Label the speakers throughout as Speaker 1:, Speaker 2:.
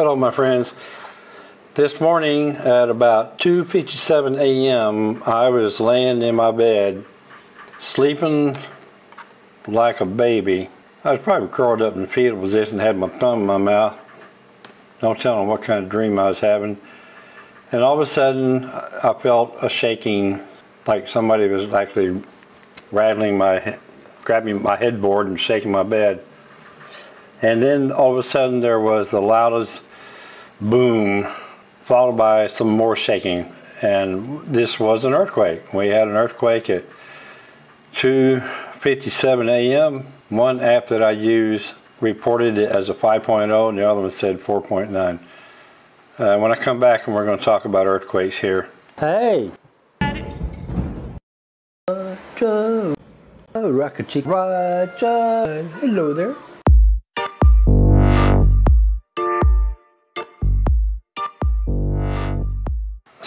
Speaker 1: Hello, my friends. This morning at about 2:57 a.m., I was laying in my bed, sleeping like a baby. I was probably curled up in the fetal position, had my thumb in my mouth. Don't tell them what kind of dream I was having. And all of a sudden, I felt a shaking, like somebody was actually rattling my, grabbing my headboard and shaking my bed. And then all of a sudden, there was the loudest boom, followed by some more shaking. And this was an earthquake. We had an earthquake at 2:57 a.m. One app that I use reported it as a 5.0, and the other one said 4.9. Uh, when I come back, and we're going to talk about earthquakes here.
Speaker 2: Hey. Roger. Oh, Rocket Chick. Roger. Hello there.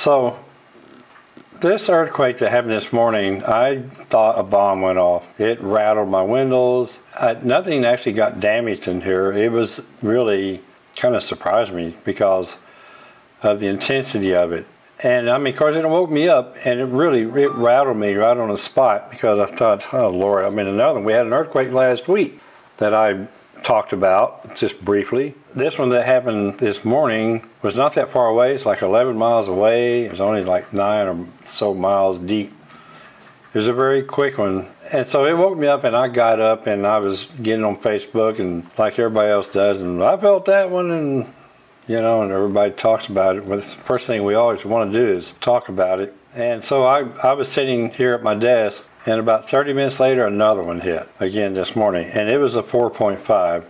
Speaker 1: So, this earthquake that happened this morning, I thought a bomb went off. It rattled my windows. I, nothing actually got damaged in here. It was really kind of surprised me because of the intensity of it. And I mean, of course, it woke me up and it really it rattled me right on the spot because I thought, oh Lord, I mean, another one. We had an earthquake last week that I talked about just briefly. This one that happened this morning was not that far away. It's like 11 miles away. It was only like nine or so miles deep. It was a very quick one. And so it woke me up and I got up and I was getting on Facebook and like everybody else does. And I felt that one and, you know, and everybody talks about it. But the first thing we always want to do is talk about it. And so I, I was sitting here at my desk and about 30 minutes later, another one hit again this morning, and it was a 4.5,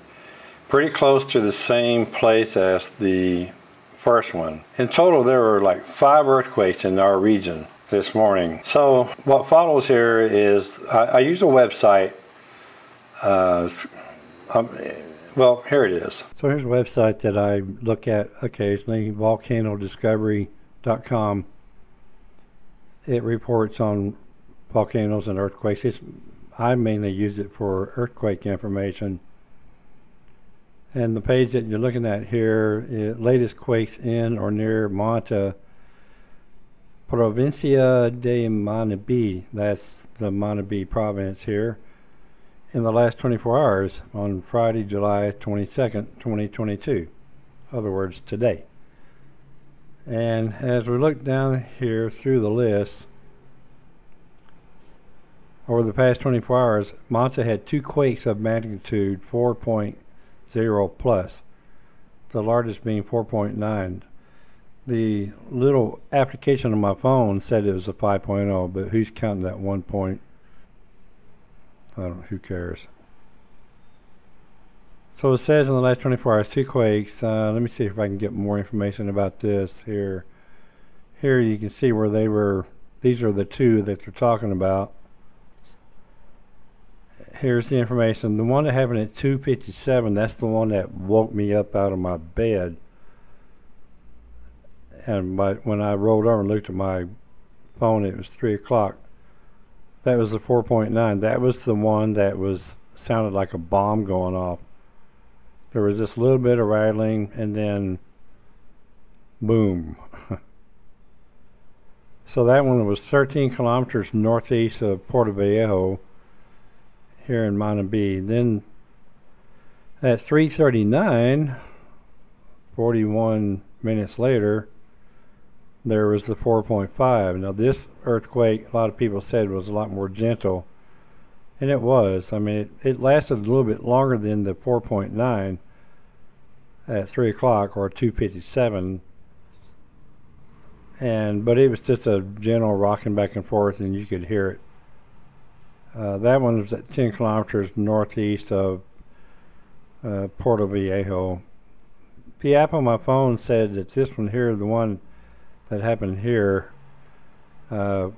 Speaker 1: pretty close to the same place as the first one. In total, there were like five earthquakes in our region this morning. So, what follows here is I, I use a website. Uh, um, well, here it is. So, here's a website that I look at occasionally volcanodiscovery.com. It reports on volcanoes and earthquakes. It's, I mainly use it for earthquake information. And the page that you're looking at here, is latest quakes in or near Manta Provincia de Manabí. That's the Manabí province here. In the last 24 hours on Friday, July 22nd, 2022. In other words, today. And as we look down here through the list, over the past 24 hours, Manta had two quakes of magnitude 4.0 plus, the largest being 4.9. The little application on my phone said it was a 5.0, but who's counting that one point? I don't know, who cares? So it says in the last 24 hours, two quakes. Uh, let me see if I can get more information about this here. Here you can see where they were, these are the two that they're talking about here's the information. The one that happened at 2:57. That's the one that woke me up out of my bed. And by, when I rolled over and looked at my phone, it was three o'clock. That was the 4.9. That was the one that was sounded like a bomb going off. There was just a little bit of rattling, and then boom. so that one was 13 kilometers northeast of Puerto Viejo here in Manabí. Then at 3:39, 41 minutes later, there was the 4.5. Now this earthquake, a lot of people said was a lot more gentle, and it was. I mean, it, it lasted a little bit longer than the 4.9 at 3 o'clock or 2:57. And but it was just a gentle rocking back and forth, and you could hear it uh, that one was at 10 kilometers northeast of uh, Puerto Viejo. The app on my phone said that this one here, the one that happened here, uh,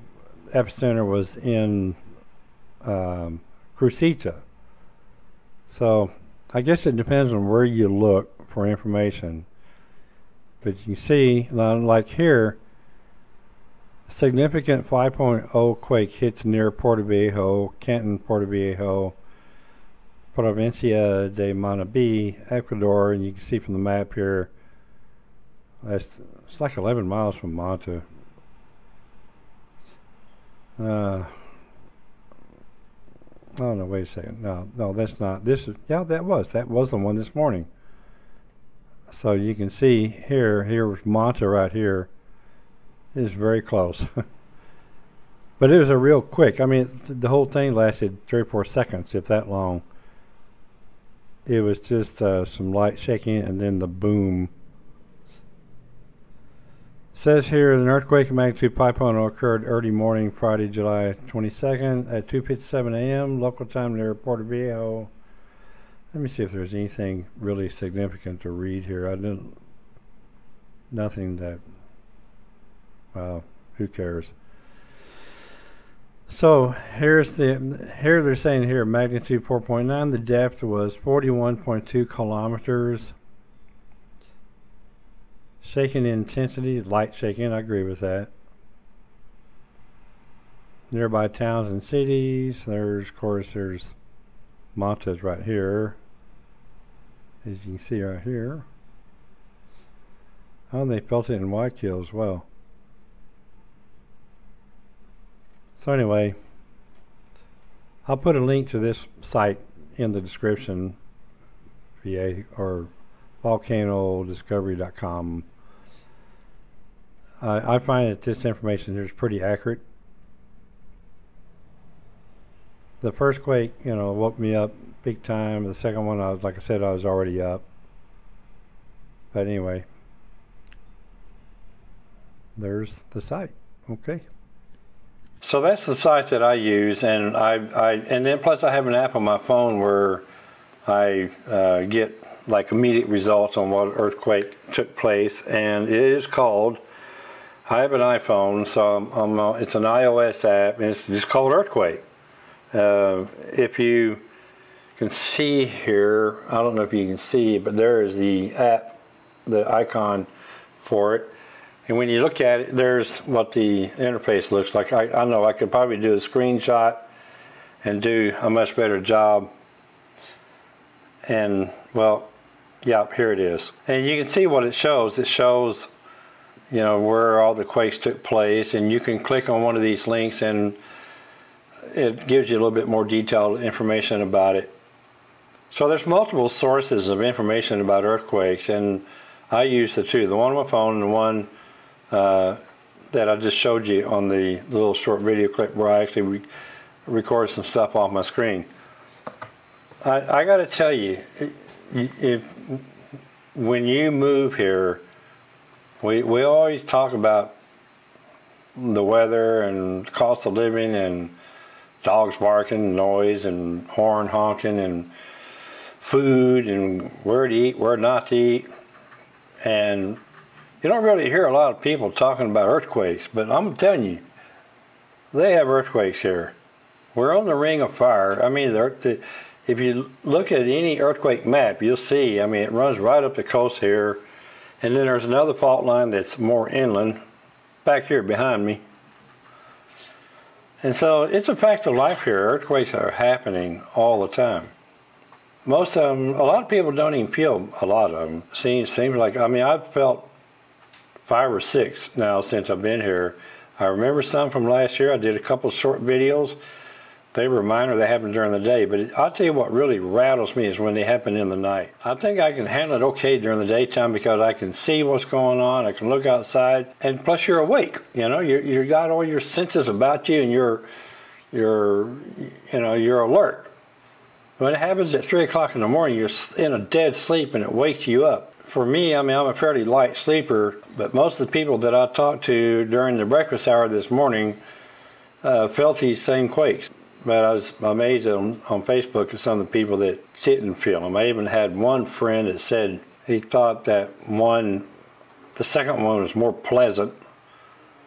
Speaker 1: epicenter was in um, Crucita. So I guess it depends on where you look for information. But you can see, like here, Significant 5.0 quake hits near Puerto Viejo, Canton, Puerto Viejo, Provincia de Manabí, Ecuador, and you can see from the map here That's it's like 11 miles from Manta. Uh, oh no, wait a second. No, no, that's not. This is yeah, that was that was the one this morning. So you can see here, here was Manta right here. It is very close. but it was a real quick. I mean, the whole thing lasted three or four seconds, if that long. It was just uh, some light shaking and then the boom. Says here an earthquake of magnitude 5.0 occurred early morning Friday, July 22nd at 2:57 a.m. local time near Puerto Viejo. Let me see if there's anything really significant to read here. I didn't. Nothing that. Well, who cares? So here's the here they're saying here magnitude 4.9. The depth was 41.2 kilometers. Shaking intensity, light shaking. I agree with that. Nearby towns and cities. There's of course there's Mantas right here, as you can see right here. Oh, they felt it in Guayaquil as well. So anyway, I'll put a link to this site in the description via or volcanodiscovery.com. I find that this information here is pretty accurate. The first quake, you know, woke me up big time. The second one, I was like I said, I was already up. But anyway, there's the site. Okay. So that's the site that I use, and I, I and then plus I have an app on my phone where I uh, get like immediate results on what earthquake took place, and it is called. I have an iPhone, so I'm, I'm, uh, it's an iOS app, and it's just called Earthquake. Uh, if you can see here, I don't know if you can see, but there is the app, the icon for it. And when you look at it, there's what the interface looks like. I, I know I could probably do a screenshot and do a much better job. And well, yeah, here it is. And you can see what it shows. It shows, you know, where all the quakes took place. And you can click on one of these links and it gives you a little bit more detailed information about it. So there's multiple sources of information about earthquakes. And I use the two, the one on my phone and the one that I just showed you on the little short video clip where I actually re record some stuff off my screen. I, I got to tell you, if when you move here, we we always talk about the weather and cost of living and dogs barking, noise and horn honking and food and where to eat, where not to eat. And you don't really hear a lot of people talking about earthquakes, but I'm telling you, they have earthquakes here. We're on the ring of fire. I mean, if you look at any earthquake map, you'll see, I mean, it runs right up the coast here. And then there's another fault line that's more inland, back here behind me. And so it's a fact of life here. Earthquakes are happening all the time. Most of them, a lot of people don't even feel a lot of them. Seems, seems like, I mean, I've felt five or six now since I've been here. I remember some from last year. I did a couple short videos. They were minor, they happened during the day. But I'll tell you what really rattles me is when they happen in the night. I think I can handle it okay during the daytime because I can see what's going on. I can look outside. And plus you're awake. You know, you you got all your senses about you and you're, you're, you know, you're alert. When it happens at 3 o'clock in the morning, you're in a dead sleep and it wakes you up for me, I mean, I'm a fairly light sleeper, but most of the people that I talked to during the breakfast hour this morning uh, felt these same quakes. But I was amazed on, on Facebook at some of the people that didn't feel them. I even had one friend that said he thought that one, the second one was more pleasant.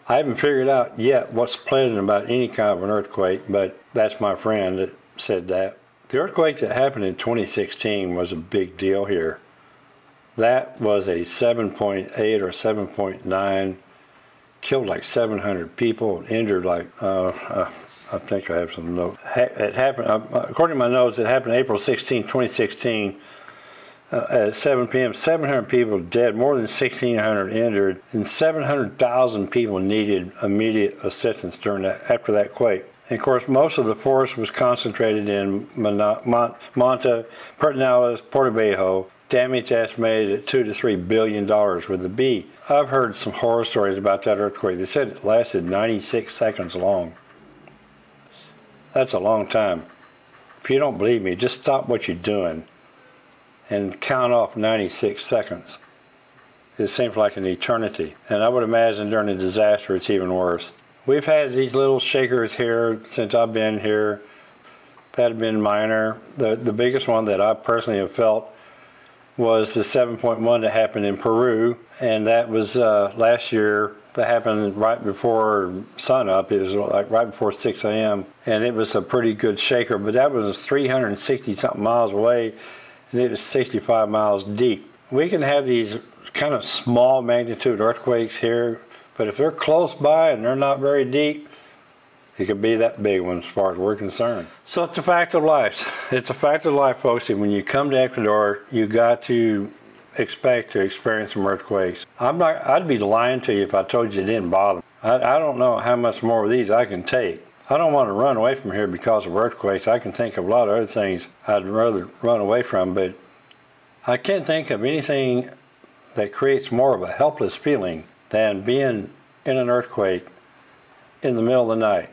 Speaker 1: I haven't figured out yet what's pleasant about any kind of an earthquake, but that's my friend that said that. The earthquake that happened in 2016 was a big deal here. That was a 7.8 or 7.9, killed like 700 people, injured like, uh, uh, I think I have some notes. It happened, uh, according to my notes, it happened April 16, 2016. uh, at 7 p.m. 700 people dead, more than 1,600 injured, and 700,000 people needed immediate assistance during that after that quake. And of course, most of the force was concentrated in Mona- Mon- Monta, Pedernales, Portoviejo. Damage estimated at two to three billion dollars with a B. I've heard some horror stories about that earthquake. They said it lasted 96 seconds long. That's a long time. If you don't believe me, just stop what you're doing and count off 96 seconds. It seems like an eternity. And I would imagine during a disaster it's even worse. We've had these little shakers here since I've been here that have been minor. The, the biggest one that I personally have felt was the 7.1 that happened in Peru, and that was uh, last year. That happened right before sunup. It was like right before 6 a.m. and it was a pretty good shaker. But that was 360 something miles away, and it was 65 miles deep. We can have these kind of small magnitude earthquakes here, but if they're close by and they're not very deep, it could be that big one as far as we're concerned. So it's a fact of life. It's a fact of life, folks. And when you come to Ecuador, you got to expect to experience some earthquakes. I'm not. I'd be lying to you if I told you it didn't bother. me. I, I don't know how much more of these I can take. I don't want to run away from here because of earthquakes. I can think of a lot of other things I'd rather run away from, but I can't think of anything that creates more of a helpless feeling than being in an earthquake in the middle of the night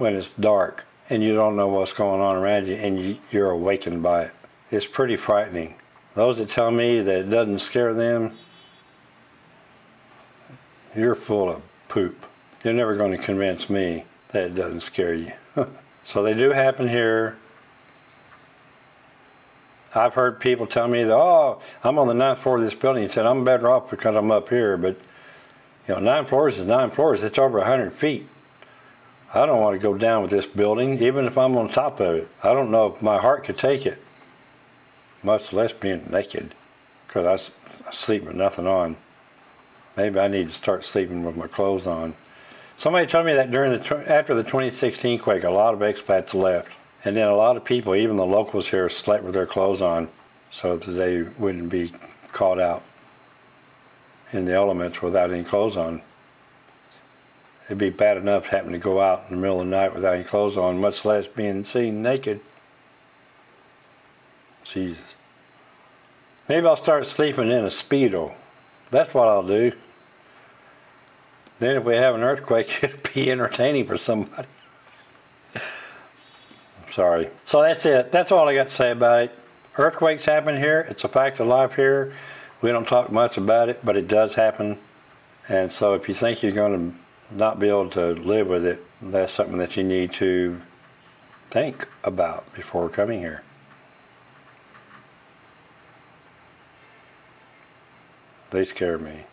Speaker 1: when it's dark and you don't know what's going on around you and you, you're awakened by it. It's pretty frightening. Those that tell me that it doesn't scare them, you're full of poop. You're never going to convince me that it doesn't scare you. so they do happen here. I've heard people tell me that, oh, I'm on the ninth floor of this building. He said, I'm better off because I'm up here. But, you know, nine floors is nine floors. It's over 100 feet. I don't want to go down with this building, even if I'm on top of it. I don't know if my heart could take it, much less being naked, because I sleep with nothing on. Maybe I need to start sleeping with my clothes on. Somebody told me that during the after the 2016 quake, a lot of expats left, and then a lot of people, even the locals here, slept with their clothes on, so that they wouldn't be caught out in the elements without any clothes on. It'd be bad enough to happen to go out in the middle of the night without any clothes on, much less being seen naked. Jesus. Maybe I'll start sleeping in a Speedo. That's what I'll do. Then if we have an earthquake, it'll be entertaining for somebody. I'm sorry. So that's it. That's all I got to say about it. Earthquakes happen here. It's a fact of life here. We don't talk much about it, but it does happen. And so if you think you're going to not be able to live with it, that's something that you need to think about before coming here. They scare me.